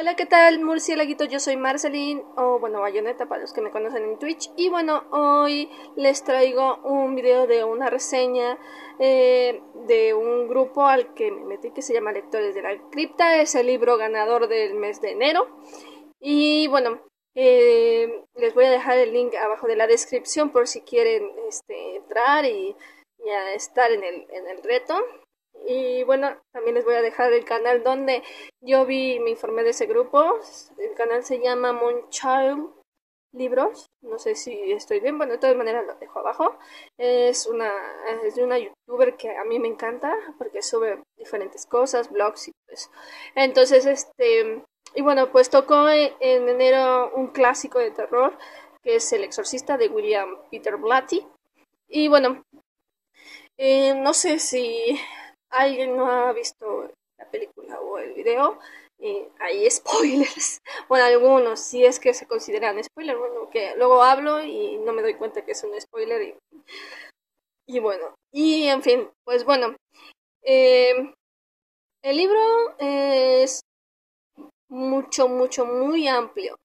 Hola, ¿qué tal, murciélaguito? Yo soy Marceline, o bueno, Bayonetta para los que me conocen en Twitch. Y bueno, hoy les traigo un video de una reseña eh, de un grupo al que me metí que se llama Lectores de la Cripta. Es el libro ganador del mes de enero. Y bueno, eh, les voy a dejar el link abajo de la descripción por si quieren este, entrar y, y estar en el, en el reto. Y bueno, también les voy a dejar el canal donde yo vi, me informé de ese grupo. El canal se llama Moonchild Libros. No sé si estoy bien. Bueno, de todas maneras lo dejo abajo. Es una, es de una youtuber que a mí me encanta porque sube diferentes cosas, blogs y pues. Entonces, este. Y bueno, pues tocó en enero un clásico de terror que es El Exorcista de William Peter Blatty. Y bueno, eh, no sé si alguien no ha visto la película o el video, hay spoilers. Bueno, algunos, si es que se consideran spoilers, bueno, que luego hablo y no me doy cuenta que es un spoiler. Y, bueno, y en fin, pues bueno, eh, el libro es mucho, mucho, muy amplio.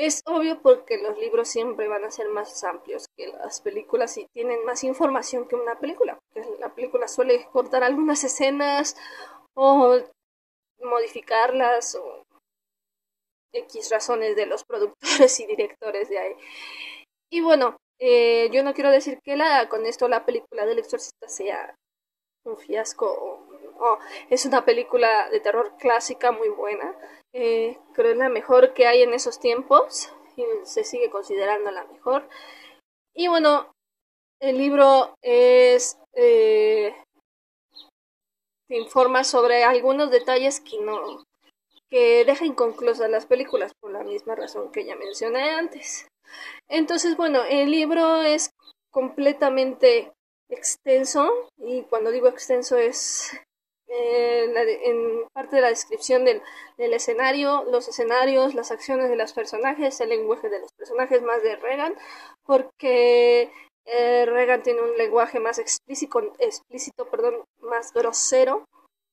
Es obvio porque los libros siempre van a ser más amplios que las películas y tienen más información que una película. La película suele cortar algunas escenas o modificarlas o X razones de los productores y directores de ahí. Y bueno, eh, yo no quiero decir que la, con esto la película del exorcista sea un fiasco o, es una película de terror clásica muy buena eh, creo es la mejor que hay en esos tiempos y se sigue considerando la mejor. Y bueno, el libro es eh, informa sobre algunos detalles que no que deja inconclusas las películas por la misma razón que ya mencioné antes. Entonces, bueno, el libro es completamente extenso y cuando digo extenso es en parte de la descripción del, escenario, los escenarios, las acciones de los personajes, el lenguaje de los personajes, más de Regan, porque eh, Regan tiene un lenguaje más explícito, explícito perdón, más grosero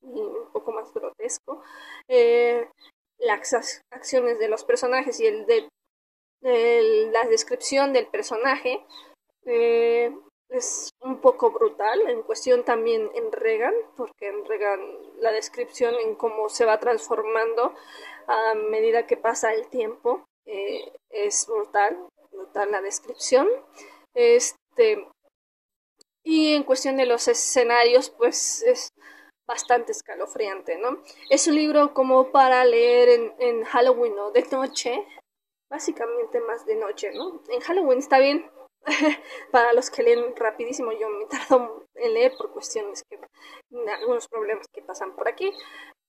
y un poco más grotesco. Eh, las acciones de los personajes y el de, la descripción del personaje eh, es un poco brutal en cuestión también en Regan, porque en Regan la descripción en cómo se va transformando a medida que pasa el tiempo eh, es brutal, brutal la descripción. Este, y en cuestión de los escenarios, pues es bastante escalofriante, ¿no? Es un libro como para leer en, en Halloween o de noche, básicamente más de noche, ¿no? En Halloween está bien, para los que leen rapidísimo, yo me tardo en leer por cuestiones que, algunos problemas que pasan por aquí,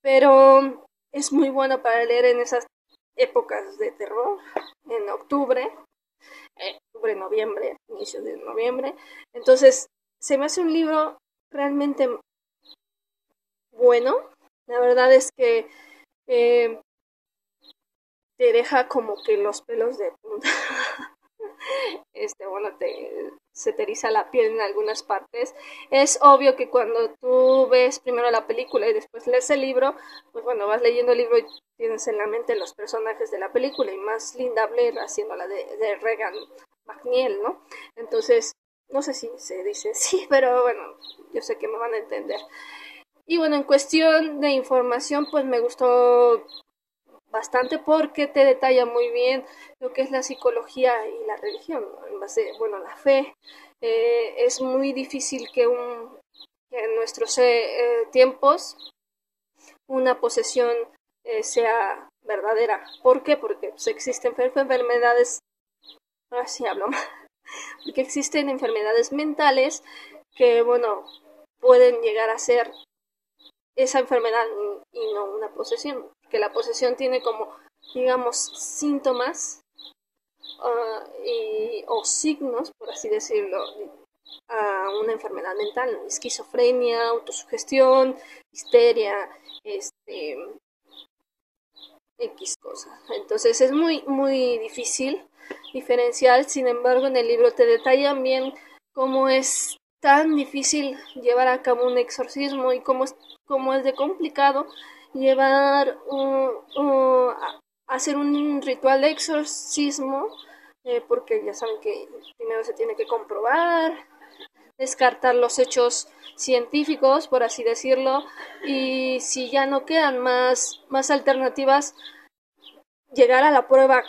pero es muy bueno para leer en esas épocas de terror, en octubre, eh, octubre, noviembre, inicio de noviembre. Entonces, se me hace un libro realmente bueno. La verdad es que eh, te deja como que los pelos de punta. este, bueno, te, se te la piel en algunas partes. Es obvio que cuando tú ves primero la película y después lees el libro, pues bueno, vas leyendo el libro y tienes en la mente los personajes de la película y más Linda Blair haciendo la de, de Regan McNeil, ¿no? Entonces, no sé si se dice sí, pero bueno, yo sé que me van a entender. Y bueno, en cuestión de información, pues me gustó bastante porque te detalla muy bien lo que es la psicología y la religión, en base, bueno, la fe. Eh, es muy difícil que, un, en nuestros eh, tiempos una posesión eh, sea verdadera. ¿Por qué? Porque pues, existen enfermedades, así hablo, porque existen enfermedades mentales que, bueno, pueden llegar a ser esa enfermedad y no una posesión que la posesión tiene como, digamos, síntomas ah, y, o signos, por así decirlo, a una enfermedad mental, esquizofrenia, autosugestión, histeria, este, X cosas. Entonces es muy, muy difícil diferenciar, sin embargo en el libro te detallan bien cómo es tan difícil llevar a cabo un exorcismo y cómo es, cómo es de complicado llevar hacer un ritual de exorcismo, eh, porque ya saben que primero se tiene que comprobar, descartar los hechos científicos, por así decirlo, y si ya no quedan más, más alternativas, llegar a la prueba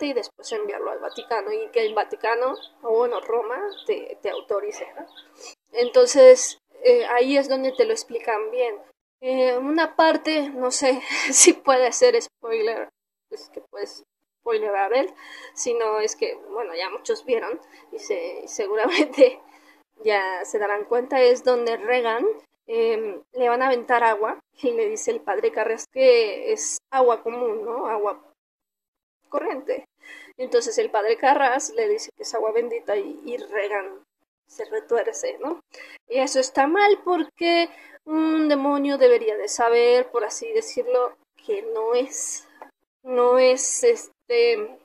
y después enviarlo al Vaticano y que el Vaticano, o bueno, Roma, te, te autorice. Entonces, eh, ahí es donde te lo explican bien. Eh, una parte, no sé si puede ser spoiler, es que puedes spoilerar él, sino es que, bueno, ya muchos vieron y se, seguramente ya se darán cuenta, es donde Regan em, le van a aventar agua y le dice el padre Carras que es agua común, ¿no? Agua corriente. Entonces el padre Carras le dice que es agua bendita y, y Regan se retuerce, ¿no? Y eso está mal porque un demonio debería de saber, por así decirlo, que no es, no es este,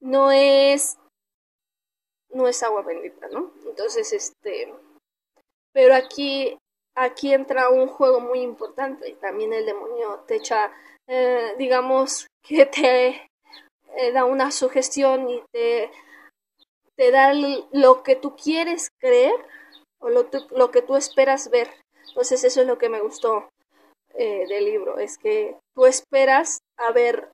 no es, no es agua bendita, ¿no? Entonces, este, pero aquí, aquí entra un juego muy importante también el demonio te echa, eh, digamos, que te eh, da una sugestión y te te da lo que tú quieres creer o lo, lo, que tú esperas ver. Entonces eso es lo que me gustó eh, del libro, es que tú esperas a ver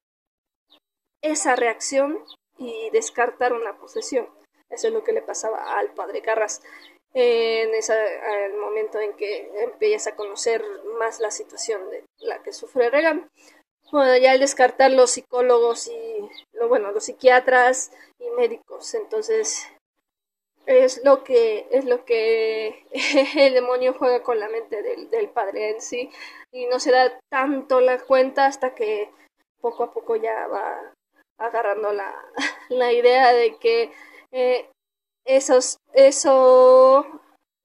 esa reacción y descartar una posesión. Eso es lo que le pasaba al padre Carras en ese el momento en que empieza a conocer más la situación de la que sufre Regan. Bueno, ya al descartar los psicólogos y, bueno, los psiquiatras y médicos, entonces es lo que es lo que el demonio juega con la mente del, del padre en sí y no se da tanto la cuenta hasta que poco a poco ya va agarrando la, la idea de que eh, esos eso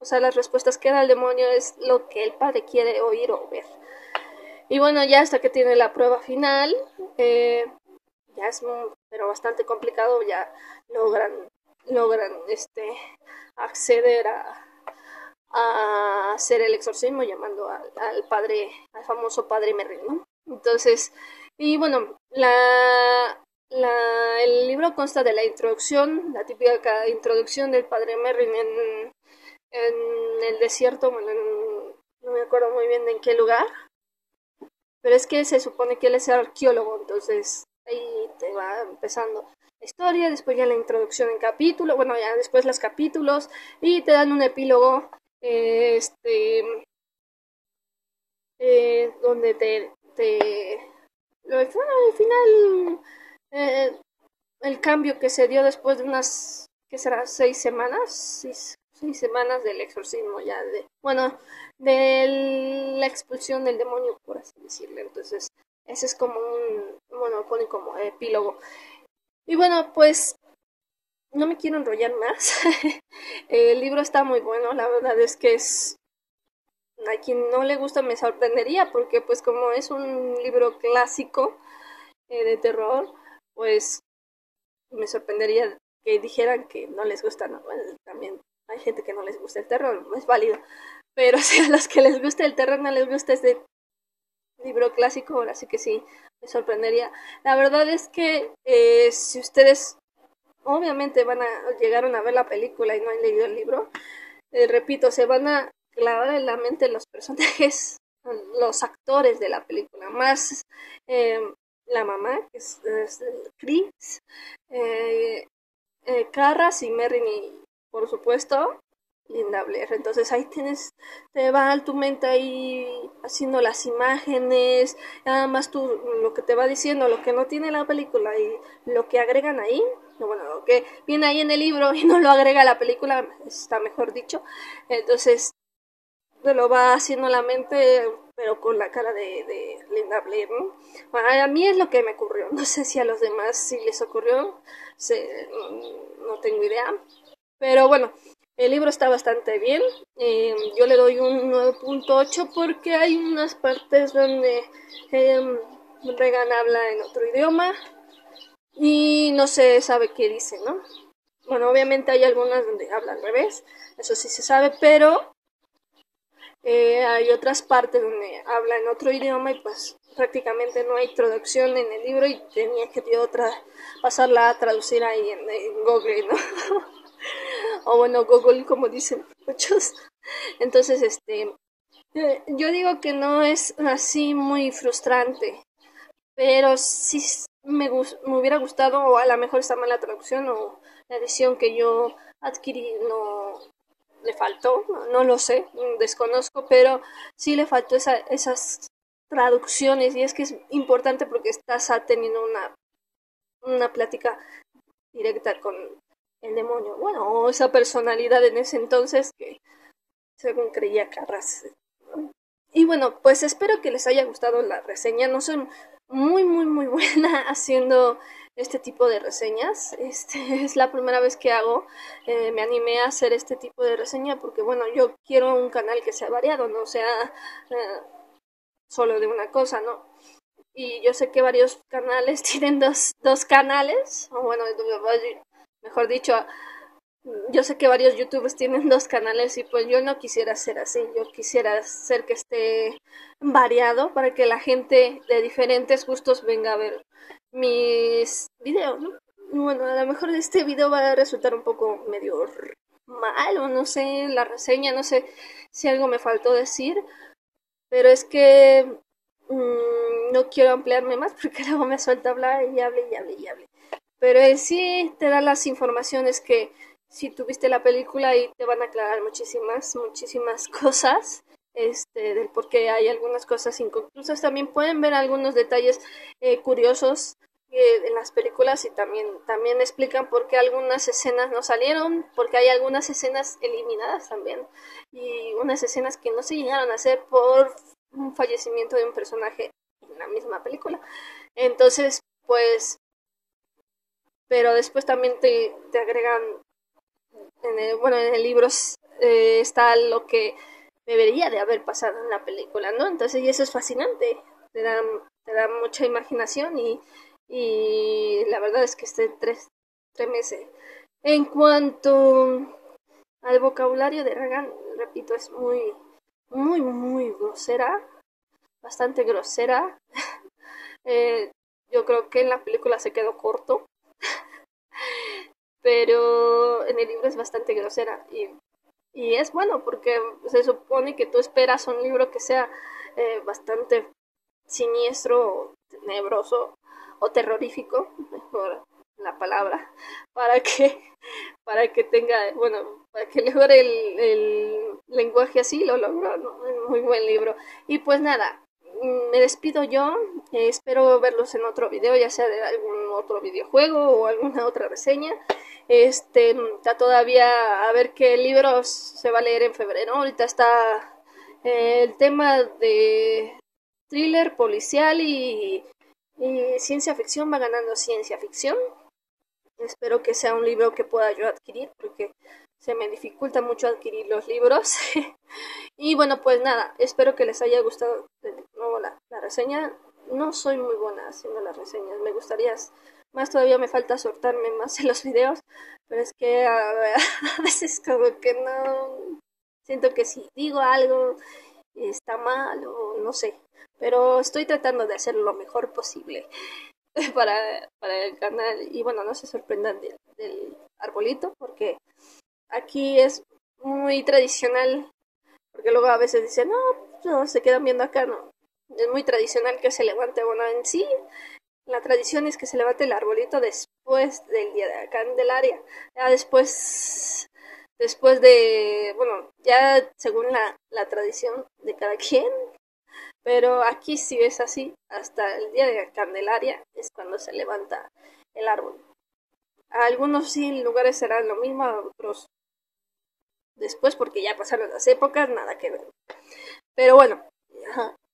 o sea las respuestas que da el demonio es lo que el padre quiere oír o ver y bueno, ya hasta que tiene la prueba final, eh, ya es pero bastante complicado, ya logran, logran este, acceder a, a hacer el exorcismo llamando al, padre, al famoso padre Merrin, ¿no? Entonces, y bueno, la, la, el libro consta de la introducción, la típica introducción del padre Merrin en, el desierto, no me acuerdo muy bien en qué lugar, pero es que se supone que él es arqueólogo, entonces ahí te va empezando la historia, después ya la introducción en capítulo, bueno, ya después los capítulos y te dan un epílogo, este, eh, donde te, te bueno, al final, eh, el cambio que se dio después de unas, ¿qué será? Seis semanas, seis, semanas del exorcismo ya de, bueno, de la expulsión del demonio, por así decirlo. Entonces, ese es como un, bueno, pone como epílogo. Y bueno, pues no me quiero enrollar más. el libro está muy bueno, la verdad es que es a quien no le gusta me sorprendería porque pues como es un libro clásico eh, de terror, pues me sorprendería que dijeran que no les gusta, no, bueno, también hay gente que no les gusta el terror, es válido, pero si a los que les gusta el terror no les gusta este libro clásico, ahora sí que sí, me sorprendería. La verdad es que eh, si ustedes obviamente van a llegaron a ver la película y no han leído el libro, eh, repito, se van a clavar en la mente los personajes, los actores de la película, más eh, la mamá, que es, Chris, Carras y Merrin, por supuesto, Linda Blair. Entonces ahí tienes, te va tu mente ahí haciendo las imágenes, nada más tú lo que te va diciendo, lo que no tiene la película y lo que agregan ahí, bueno, lo que viene ahí en el libro y no lo agrega la película, está mejor dicho. Entonces te lo va haciendo la mente, pero con la cara de, Linda Blair, ¿no? a mí es lo que me ocurrió, no sé si a los demás sí les ocurrió, no tengo idea. Pero bueno, el libro está bastante bien. Eh, yo le doy un 9.8 porque hay unas partes donde eh, Regan habla en otro idioma y no se sabe qué dice, ¿no? Bueno, obviamente hay algunas donde habla al revés, eso sí se sabe, pero eh, hay otras partes donde habla en otro idioma y pues prácticamente no hay traducción en el libro y tenía que yo pasarla a traducir ahí en, Google, ¿no? o bueno, Google como dicen muchos. Entonces, este, eh, yo digo que no es así muy frustrante, pero sí me, me hubiera gustado, o a lo mejor está mal la traducción o la edición que yo adquirí no le faltó, no lo sé, desconozco, pero sí le faltó esa, esas traducciones y es que es importante porque estás teniendo una, una plática directa con el demonio, bueno, esa personalidad en ese entonces que según creía Carras. Y bueno, pues espero que les haya gustado la reseña, no soy muy, muy, muy buena haciendo este tipo de reseñas. Este es la primera vez que hago. Eh, me animé a hacer este tipo de reseña porque, bueno, yo quiero un canal que sea variado, no sea eh, solo de una cosa, ¿no? Y yo sé que varios canales tienen dos, dos canales, o bueno, mejor dicho, yo sé que varios youtubers tienen dos canales y pues yo no quisiera ser así, yo quisiera ser que esté variado para que la gente de diferentes gustos venga a ver mis videos, ¿no? Bueno, a lo mejor este video va a resultar un poco medio mal o no sé, la reseña, no sé si algo me faltó decir, pero es que mmm, no quiero ampliarme más porque luego me suelta hablar y hable y hable y hable. Pero en sí te da las informaciones que si tuviste la película y te van a aclarar muchísimas, muchísimas cosas este, del por qué hay algunas cosas inconclusas. También pueden ver algunos detalles eh, curiosos eh, en las películas y también, también explican por qué algunas escenas no salieron, porque hay algunas escenas eliminadas también y unas escenas que no se llegaron a hacer por un fallecimiento de un personaje en la misma película. Entonces, pues, pero después también te, te agregan, en el, bueno, en el libro eh, está lo que debería de haber pasado en la película, ¿no? Entonces, y eso es fascinante, te da, te da mucha imaginación y, y la verdad es que este tres, meses. En cuanto al vocabulario de Reagan, repito, es muy, muy, muy grosera, bastante grosera. eh, yo creo que en la película se quedó corto, pero en el libro es bastante grosera y y es bueno porque se supone que tú esperas un libro que sea eh, bastante siniestro, tenebroso o terrorífico, mejor la palabra, para que, para que tenga, bueno, para que mejore el, el lenguaje así, lo logró, muy buen libro. Y pues nada, me despido yo, espero verlos en otro video, ya sea de algún otro videojuego o alguna otra reseña. Este, está todavía a ver qué libros se va a leer en febrero. Ahorita está eh, el tema de thriller policial y, ciencia ficción va ganando ciencia ficción. Espero que sea un libro que pueda yo adquirir porque se me dificulta mucho adquirir los libros. y bueno, pues nada, espero que les haya gustado de nuevo la, reseña. No soy muy buena haciendo las reseñas, me gustaría más todavía me falta soltarme más en los videos, pero es que a, veces como que no siento que si digo algo está mal o no sé, pero estoy tratando de hacer lo mejor posible para, para el canal y bueno, no se sorprendan del arbolito porque aquí es muy tradicional, porque luego a veces dicen, no, no, se quedan viendo acá, no, es muy tradicional que se levante, bueno, en sí la tradición es que se levante el arbolito después del día de la Candelaria. Ya después, después de, bueno, ya según la, la tradición de cada quien, pero aquí sí es así, hasta el día de la Candelaria es cuando se levanta el árbol. Algunos sí lugares serán lo mismo, a otros después porque ya pasaron las épocas, nada que ver. Pero bueno,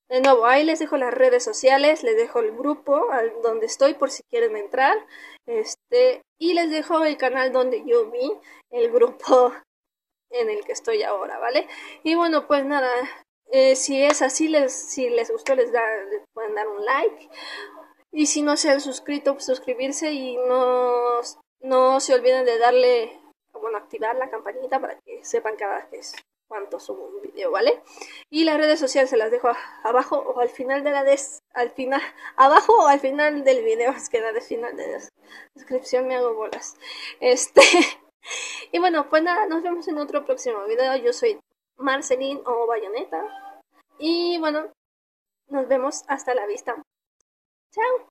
de nuevo, ahí les dejo las redes sociales, les dejo el grupo donde estoy por si quieren entrar. Este, y les dejo el canal donde yo vi el grupo en el que estoy ahora, ¿vale? Y bueno, pues nada, eh, si es así, les, si les gustó, les, da, pueden dar un like. Y si no se han suscrito, pues suscribirse y no, no se olviden de darle, bueno, activar la campanita para que sepan cada vez cuanto subo un video, ¿vale? Y las redes sociales se las dejo abajo o al final de la des al final abajo o al final del video, es que la final de la descripción me hago bolas. Este y bueno, pues nada, nos vemos en otro próximo video. Yo soy Marceline o Bayoneta. Y bueno, nos vemos hasta la vista. Chao.